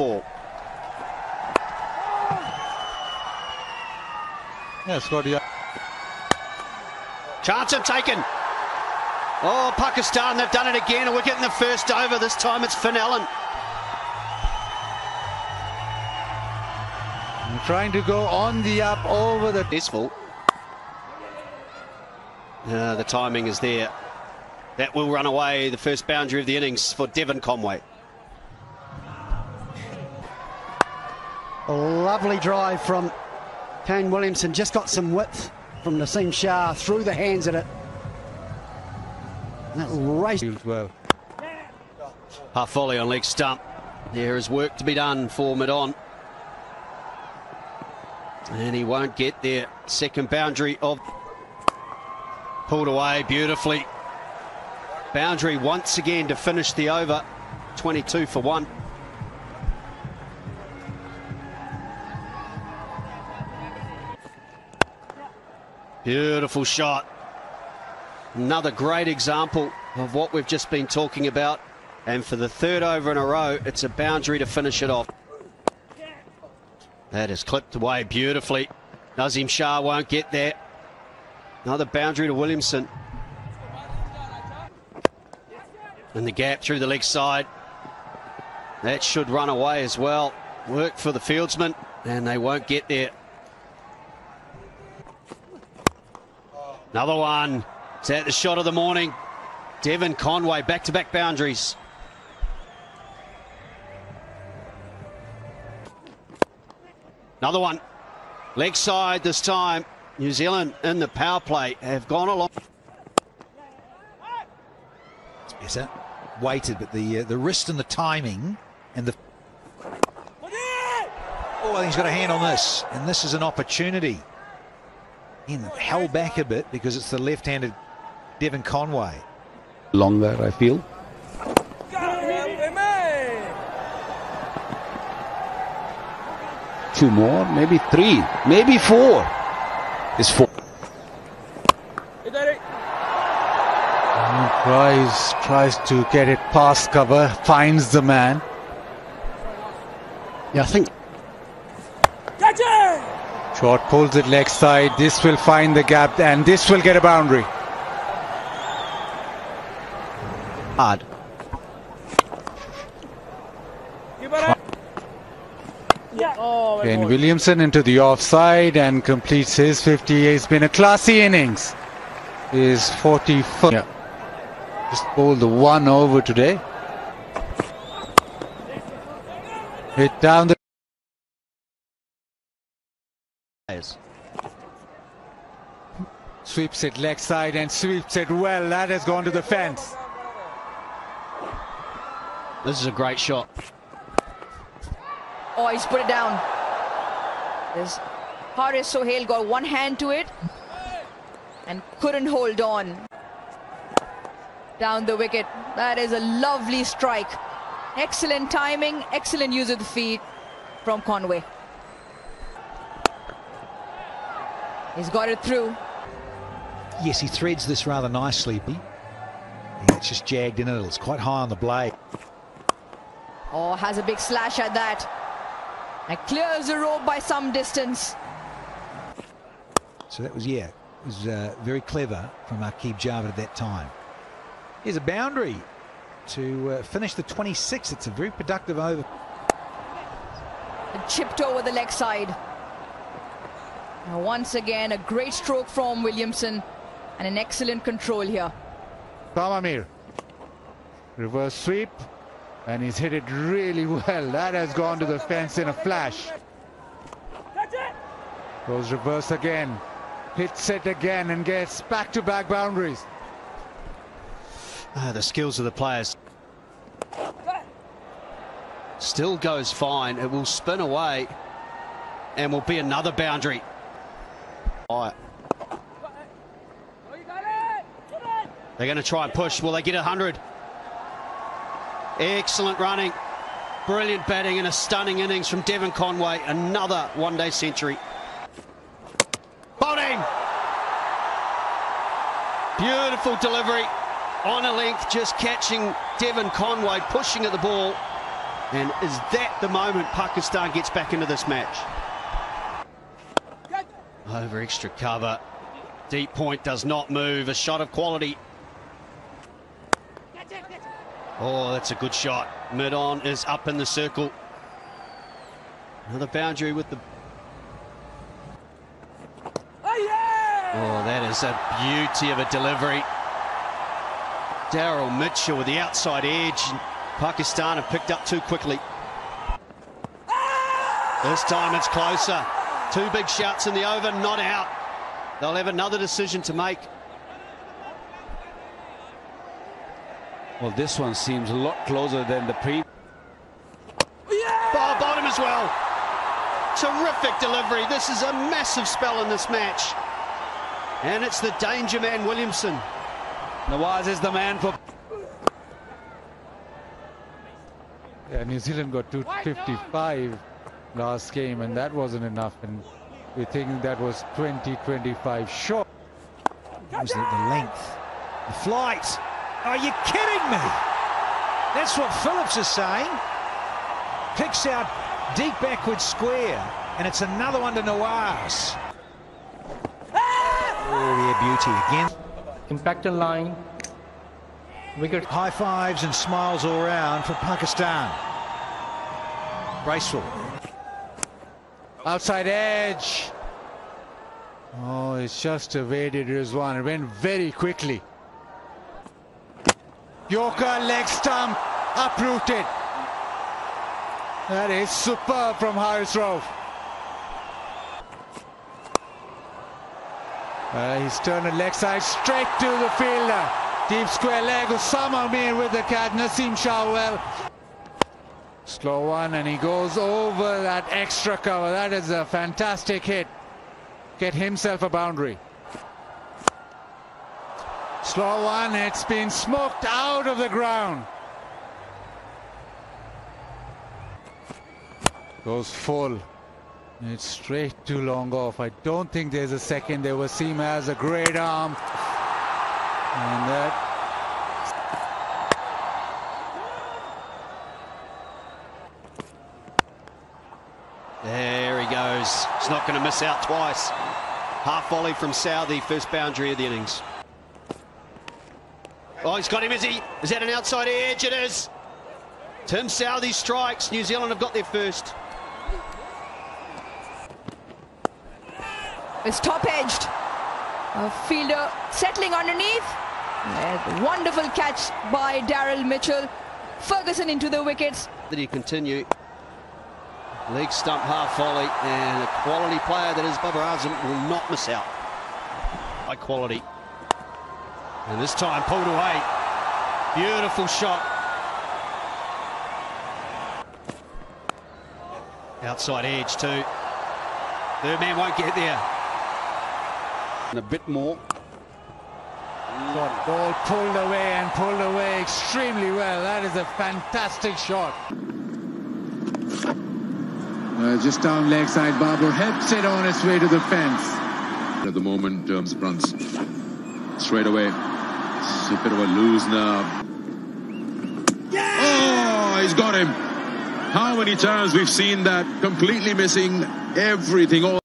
ball. Yeah, Scotty. Chance taken. Oh, Pakistan, they've done it again. A wicket in the first over. This time it's Finn Allen. Trying to go on the up over the. Successful. Uh, the timing is there. That will run away the first boundary of the innings for Devon Conway. Lovely drive from Kane Williamson. Just got some width from Naseem Shah through the hands at it. That race. Well. Half volley on leg stump. There is work to be done for Midon. And he won't get there. Second boundary of. Pulled away beautifully. Boundary once again to finish the over. 22 for one. Beautiful shot. Another great example of what we've just been talking about. And for the third over in a row, it's a boundary to finish it off. That is clipped away beautifully. Naseem Shah won't get there. Another boundary to Williamson. And the gap through the leg side. That should run away as well. Work for the fieldsman, and they won't get there. Another one. Is that the shot of the morning? Devon Conway, back to back boundaries. Another one. Leg side this time. New Zealand in the power play have gone along. Yes, sir. Waited, but the uh, the wrist and the timing and the. Oh, I think he's got a hand on this, and this is an opportunity. In held back a bit because it's the left-handed Devon Conway. Longer, I feel. Two more, maybe three, maybe four. It's four. Tries, tries to get it past cover, finds the man. Yeah, I think Short pulls it leg side. This will find the gap and this will get a boundary. Hard. Kane Williamson into the offside and completes his 50. It's been a classy innings. Is 44. Yeah. Just bowled the one over today. Hit down the. Sweeps it leg side and sweeps it well. That has gone to the fence. This is a great shot. Oh, he's put it down. There's Haris Sohail got one hand to it and couldn't hold on. Down the wicket. That is a lovely strike. Excellent timing, excellent use of the feet from Conway. He's got it through. Yes, he threads this rather nicely. Yeah, it's just jagged in a little. It's quite high on the blade. Oh, has a big slash at that. And clears the rope by some distance. So that was, yeah, it was uh, very clever from Akib Javed at that time. Here's a boundary to uh, finish the 26. It's a very productive over. And chipped over the leg side. Now once again, a great stroke from Williamson and an excellent control here. Tamamir. Reverse sweep. And he's hit it really well. That has gone to the fence in a flash. Goes reverse again. Hits it again and gets back-to-back boundaries. Ah, the skills of the players. Still goes fine. It will spin away and will be another boundary. They're going to try and push. Will they get 100? Excellent running. Brilliant batting and a stunning innings from Devon Conway. Another one-day century. Bowling! Beautiful delivery. On a length, just catching Devon Conway, pushing at the ball. And is that the moment Pakistan gets back into this match? Over extra cover. Deep point does not move. A shot of quality. Oh, that's a good shot. Midon is up in the circle. Another boundary with the. Oh, that is a beauty of a delivery. Daryl Mitchell with the outside edge. Pakistan have picked up too quickly. This time it's closer. Two big shouts in the over, not out. They'll have another decision to make. Well, this one seems a lot closer than the pre. Yeah! Oh, bottom as well. Terrific delivery. This is a massive spell in this match. And it's the danger man, Williamson. Nawaz is the man for. Yeah, New Zealand got 255 last game, and that wasn't enough. And we think that was 20 25 short. Was it the length? The flight. Are you kidding me? That's what Phillips is saying. Picks out deep backward square, and it's another one to Nawaz. Ah! Oh, yeah, beauty again. Impactor line. Wicket. High fives and smiles all round for Pakistan. Bracewell. Outside edge. Oh, it's just evaded Rizwan. It went very quickly. Yorker leg stump uprooted. That is superb from Haris Rauf. Uh, he's turned the leg side straight to the fielder. Deep square leg. Osama Mir with the catch. Naseem Shah well. Slow one and he goes over that extra cover. That is a fantastic hit. Get himself a boundary. Slow one. It's been smoked out of the ground. Goes full. It's straight too long off. I don't think there's a second. There was Seema has a great arm. And that There he goes. He's not going to miss out twice. Half volley from Southee, first boundary of the innings. Oh, he's got him, is he? Is that an outside edge? It is. Tim Southee strikes. New Zealand have got their first. It's top edged. A fielder settling underneath. Wonderful catch by Daryl Mitchell. Ferguson into the wickets. Did he continue? Leg stump half volley and a quality player that is Babar Azam will not miss out. High quality. And this time pulled away. Beautiful shot. Outside edge too. Third man won't get there. And a bit more. Shot ball pulled away and pulled away extremely well. That is a fantastic shot. Uh, just down leg side, Babar helps it on its way to the fence. At the moment, um, runs straight away. It's a bit of a lose now. Oh, he's got him. How many times we've seen that completely missing everything. All